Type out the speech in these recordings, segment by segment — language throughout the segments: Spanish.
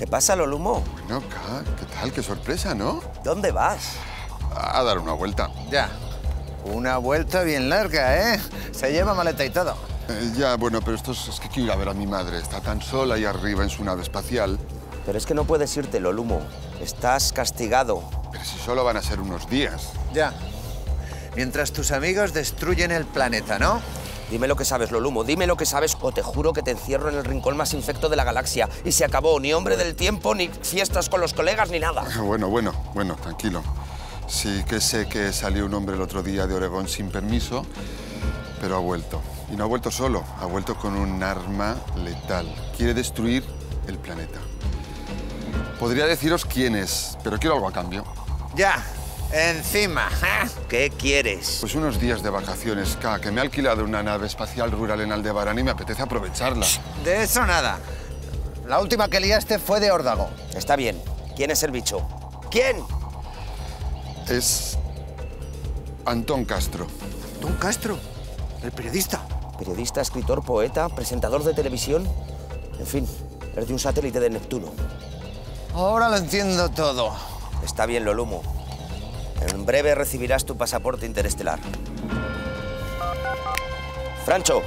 ¿Qué pasa, Lolumo? Bueno, ¿qué tal? Qué sorpresa, ¿no? ¿Dónde vas? A dar una vuelta. Ya. Una vuelta bien larga, ¿eh? Se lleva maleta y todo. Eh, ya, bueno, pero esto es, es que quiero ir a ver a mi madre. Está tan sola ahí arriba en su nave espacial. Pero es que no puedes irte, Lolumo. Estás castigado. Pero si solo van a ser unos días. Ya. Mientras tus amigos destruyen el planeta, ¿no? Dime lo que sabes, Lolumo, dime lo que sabes o te juro que te encierro en el rincón más infecto de la galaxia. Y se acabó, ni hombre del tiempo, ni fiestas con los colegas, ni nada. Bueno, bueno, bueno, tranquilo. Sí que sé que salió un hombre el otro día de Oregón sin permiso, pero ha vuelto. Y no ha vuelto solo, ha vuelto con un arma letal. Quiere destruir el planeta. Podría deciros quién es, pero quiero algo a cambio. Ya. Encima. ¿eh? ¿Qué quieres? Pues unos días de vacaciones, K, que me ha alquilado una nave espacial rural en Aldebarán y me apetece aprovecharla. De eso nada. La última que liaste fue de órdago. Está bien. ¿Quién es el bicho? ¿Quién? Es Antón Castro. Don Castro, el periodista. Periodista, escritor, poeta, presentador de televisión. En fin, es de un satélite de Neptuno. Ahora lo entiendo todo. Está bien, Lolumo. En breve recibirás tu pasaporte interestelar. Francho,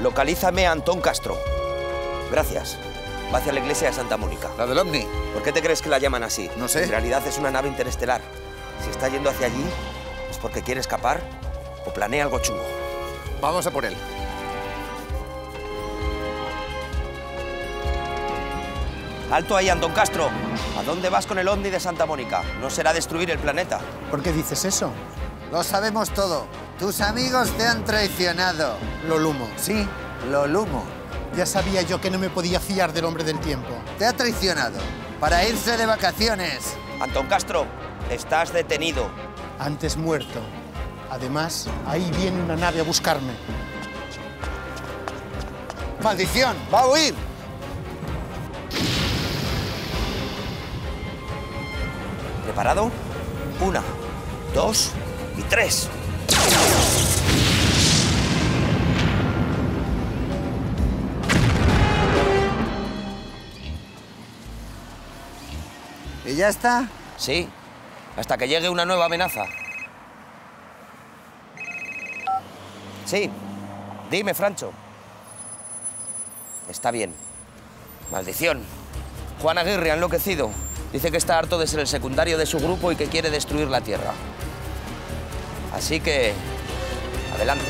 localízame a Antón Castro. Gracias. Va hacia la iglesia de Santa Mónica. ¿La del ovni? ¿Por qué te crees que la llaman así? No sé. En realidad es una nave interestelar. Si está yendo hacia allí, es porque quiere escapar o planea algo chungo. Vamos a por él. ¡Alto ahí, Antón Castro! ¿A dónde vas con el ovni de Santa Mónica? No será destruir el planeta. ¿Por qué dices eso? Lo sabemos todo. Tus amigos te han traicionado. Lolumo. Sí, lo lumo. Ya sabía yo que no me podía fiar del hombre del tiempo. Te ha traicionado para irse de vacaciones. Antón Castro, estás detenido. Antes muerto. Además, ahí viene una nave a buscarme. ¡Maldición! ¡Va a huir! ¿Preparado? Una, dos y tres. ¿Y ya está? Sí, hasta que llegue una nueva amenaza. Sí, dime, Francho. Está bien. Maldición. Juan Aguirre ha enloquecido. Dice que está harto de ser el secundario de su grupo y que quiere destruir la Tierra. Así que, adelante.